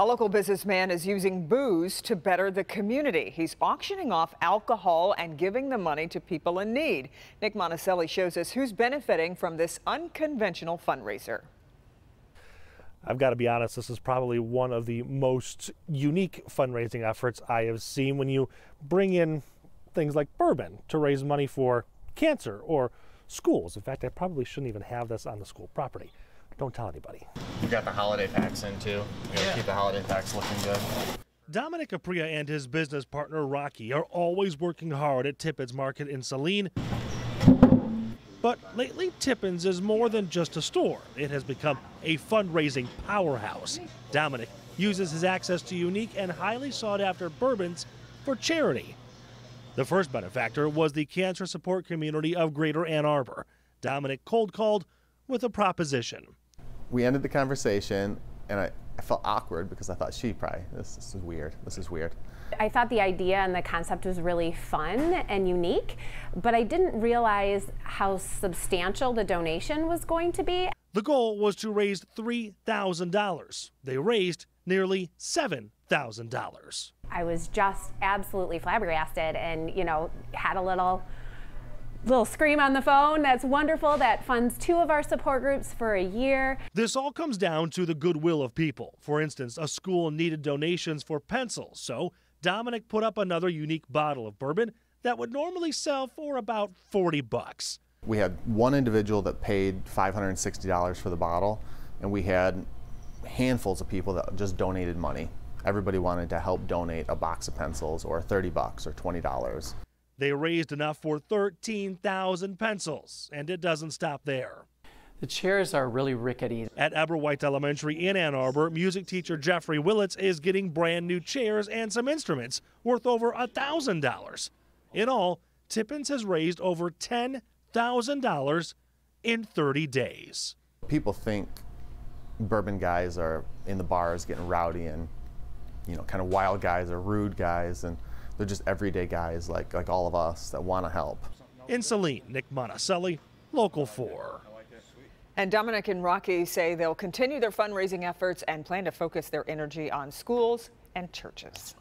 A local businessman is using booze to better the community. He's auctioning off alcohol and giving the money to people in need. Nick Monacelli shows us who's benefiting from this unconventional fundraiser. I've got to be honest, this is probably one of the most unique fundraising efforts I have seen when you bring in things like bourbon to raise money for cancer or schools. In fact, I probably shouldn't even have this on the school property. Don't tell anybody. We got the holiday packs in too. We gotta keep the holiday packs looking good. Dominic Capria and his business partner Rocky are always working hard at Tippins Market in Saline. But lately, Tippins is more than just a store. It has become a fundraising powerhouse. Dominic uses his access to unique and highly sought after bourbons for charity. The first benefactor was the cancer support community of Greater Ann Arbor. Dominic cold called with a proposition. We ended the conversation, and I, I felt awkward because I thought she probably this, this is weird. This is weird. I thought the idea and the concept was really fun and unique, but I didn't realize how substantial the donation was going to be. The goal was to raise $3,000. They raised nearly $7,000. I was just absolutely flabbergasted and, you know, had a little little scream on the phone. That's wonderful. That funds two of our support groups for a year. This all comes down to the goodwill of people. For instance, a school needed donations for pencils, so Dominic put up another unique bottle of bourbon that would normally sell for about 40 bucks. We had one individual that paid $560 for the bottle, and we had handfuls of people that just donated money. Everybody wanted to help donate a box of pencils or 30 bucks or $20. They raised enough for 13,000 pencils, and it doesn't stop there. The chairs are really rickety. At Eberwhite Elementary in Ann Arbor, music teacher Jeffrey Willits is getting brand new chairs and some instruments worth over $1,000. In all, Tippins has raised over $10,000 in 30 days. People think bourbon guys are in the bars getting rowdy and, you know, kind of wild guys or rude guys, and they're just everyday guys like, like all of us that want to help. In Saline, Nick Monacelli, Local 4. And Dominic and Rocky say they'll continue their fundraising efforts and plan to focus their energy on schools and churches.